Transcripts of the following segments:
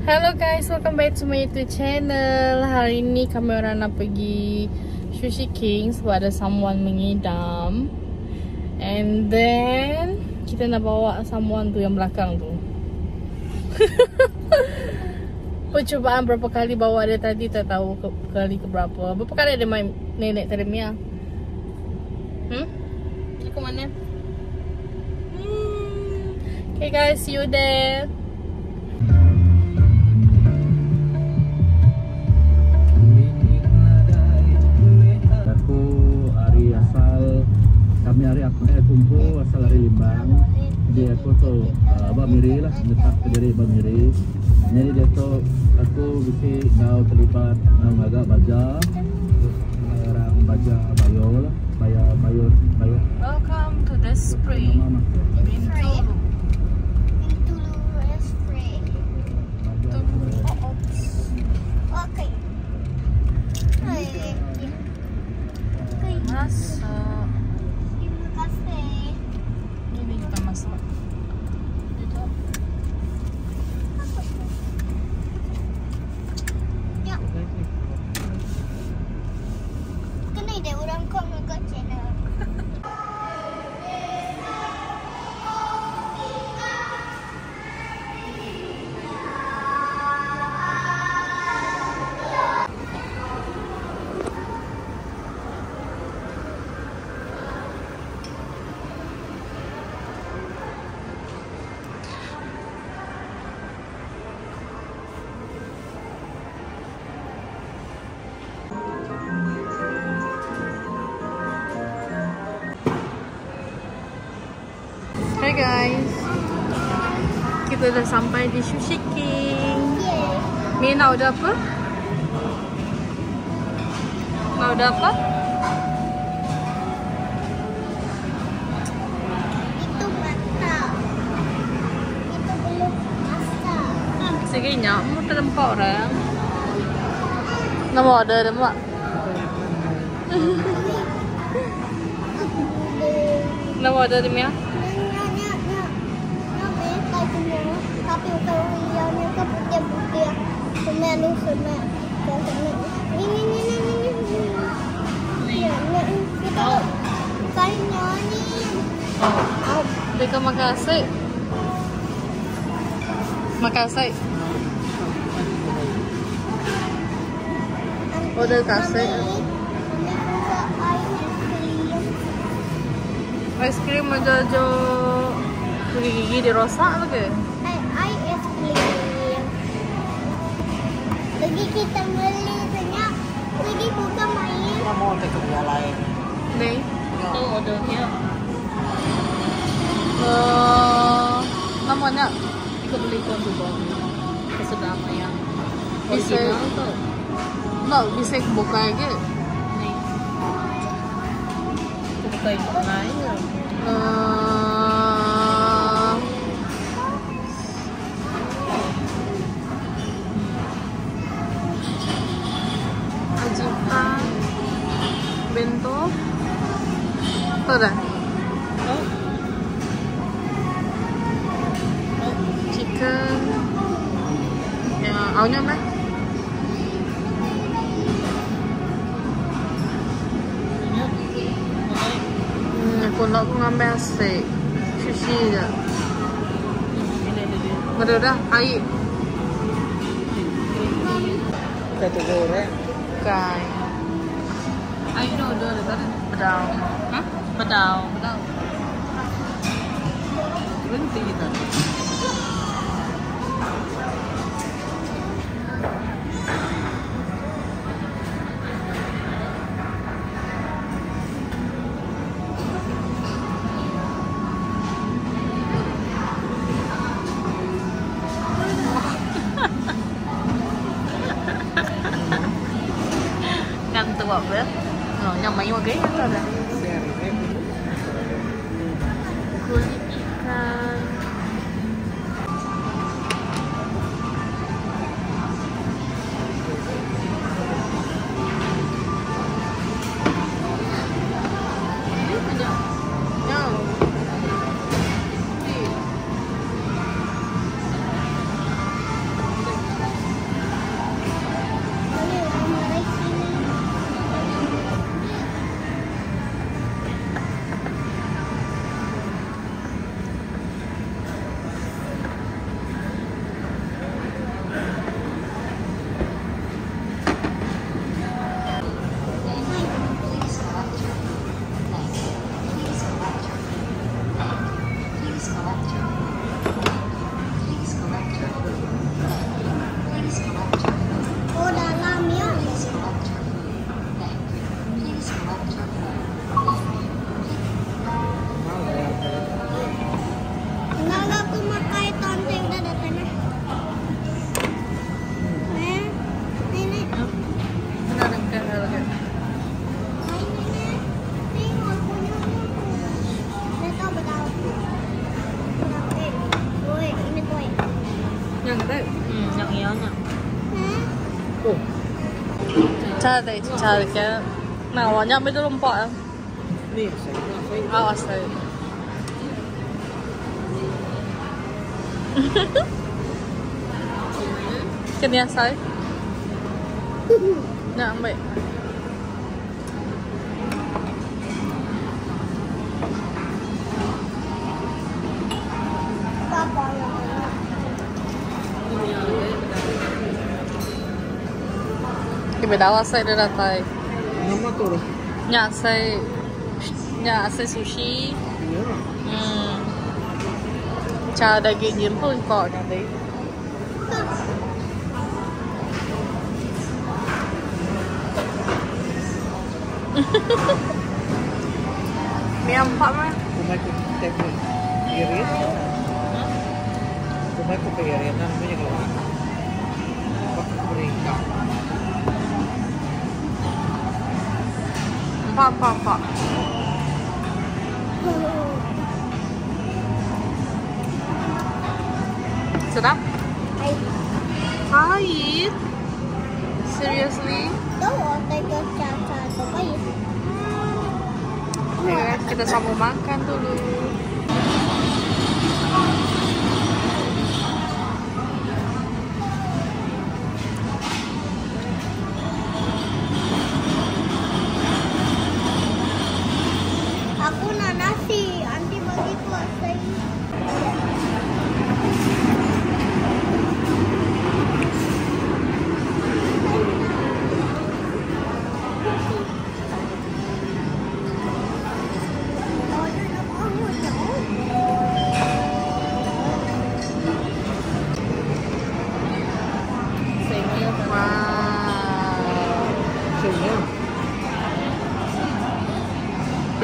Hello guys, welcome back to my YouTube channel. Hari ni kami orang nak pergi Sushi King sebab ada someone mengidam. And then kita nak bawa someone tu yang belakang tu. Percubaan berapa kali bawa dia tadi tak tahu ke, kali ke berapa. Berapa kali dia main nenek tadi Mia? Hmm? Dia ke mana? Hmm. Okay guys, see you there. Kumpul asal hari Limbang. Dia aku tu uh, Abang Miri lah menetap ke diri Abang Miri. Jadi dia tu aku bisi kau terlibat ngau agak baja. Orang baja bayo lah. Bayo bayo bayo. Welcome to the spring. Mama. Bintulu. Guys. Kita dah sampai di Sushi King. Yeah. Ni nak order apa? Nak order apa? Itu mata. Itu belum masak. Mo terlempak orang. Nak mau order mak. Nak mau order dia? Kalau yang itu putih-putih, semua lu semua. Ini ini ini ini. Ini ini kita kayaknya ni. Oh, Beka makasih. Makasih. Order kasih. Ice cream aja jo pergi gigi di rosak ke? Lagi kita beli banyak. Lagi buka main. Kita mau ke kedua lain. Ni. Tu ordernya. Uh, namanya Kita beli kon tu baru. Kesedama yang bisa original tu. nak bisa buka lagi. Ni. Kita buka yang lain. Uh, Ya, awalnya mana? Ini. Mulai. Hmm, aku nak aku ngambil asyik Sushi je Ini ada dia. Ada dah, air Kita tu goreng. Kai Air dah order dah tadi. Pedang Hah? Pedau. Pedau. Berhenti kita. Kan tu apa ya? Oh, yang mayu ke yang tu dah Cantik, cantik. Nah, banyak betul lompat. Ni, saya nak saya. Awas saya. Kena saya. Nak ambil. Papa yang Ibu dah saya dah datang. Nama tu lah. Nak saya Nak saya sushi Ya. Hmm Cara daging pun kau nanti Mi empat mah Kumai ko tempe. Irit. Kumai ko pa irit. Ano mo yung gawa? Paprika. Empat empat empat Sedap? Pahit Seriously? tahu tega caca tu bayi. Okay guys, kita sambung makan dulu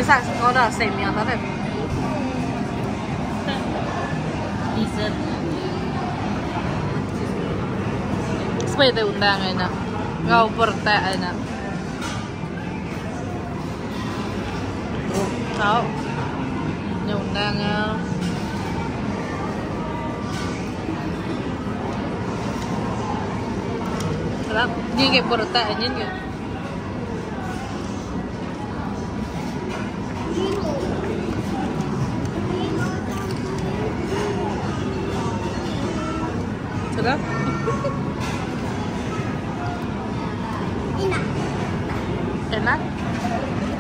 Bisa kau dah semia tak ada? Dessert. Supaya dia undang enak Kau pertek enak Tahu Dia undang ya いいえ待って。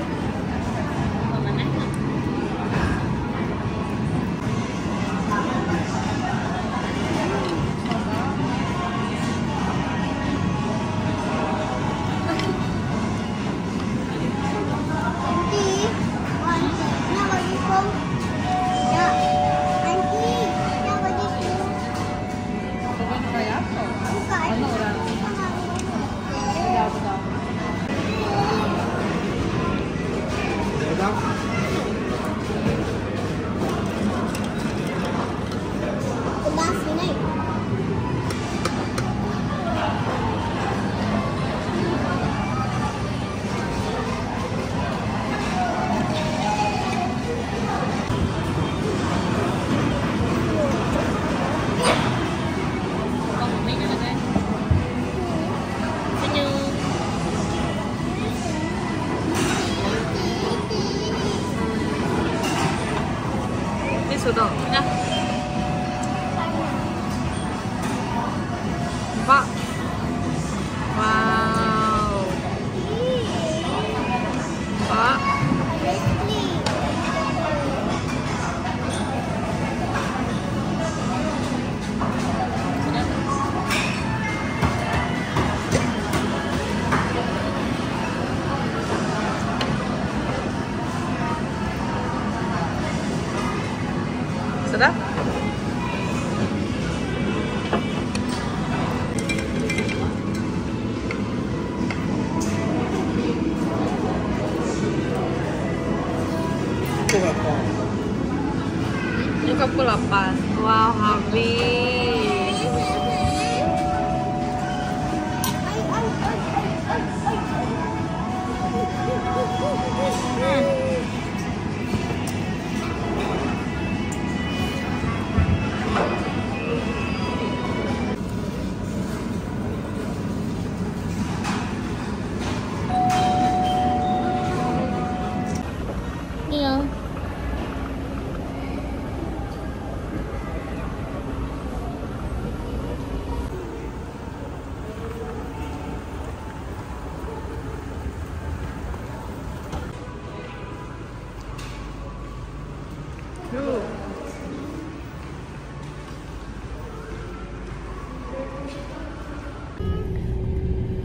Ini sudah Ya Pak Wow 38 Wow, habis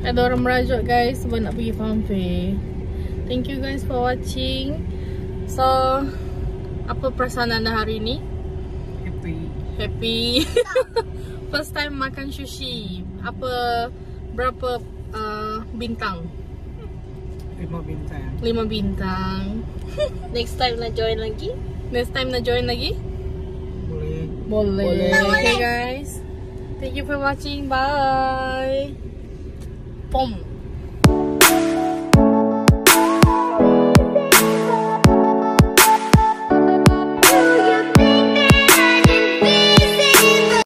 ada orang merajuk guys sebab nak pergi farm fair. Thank you guys for watching. So, apa perasaan anda hari ni? Happy. Happy. First time makan sushi. Apa berapa uh, bintang? Lima bintang. 5 bintang. Next time nak join lagi. Next time nak join lagi? Boleh. Boleh. Boleh. Okay guys. Thank you for watching. Bye. boom